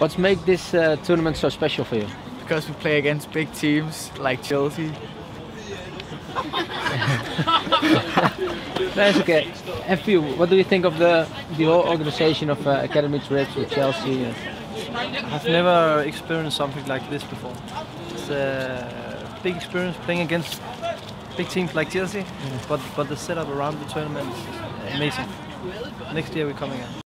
What's make this uh, tournament so special for you? Because we play against big teams like Chelsea. That's okay. And you, what do you think of the the whole organization of uh, academy trips with Chelsea? I've never experienced something like this before. It's a big experience playing against big teams like Chelsea, mm. but but the setup around the tournament is amazing. Next year we're coming in.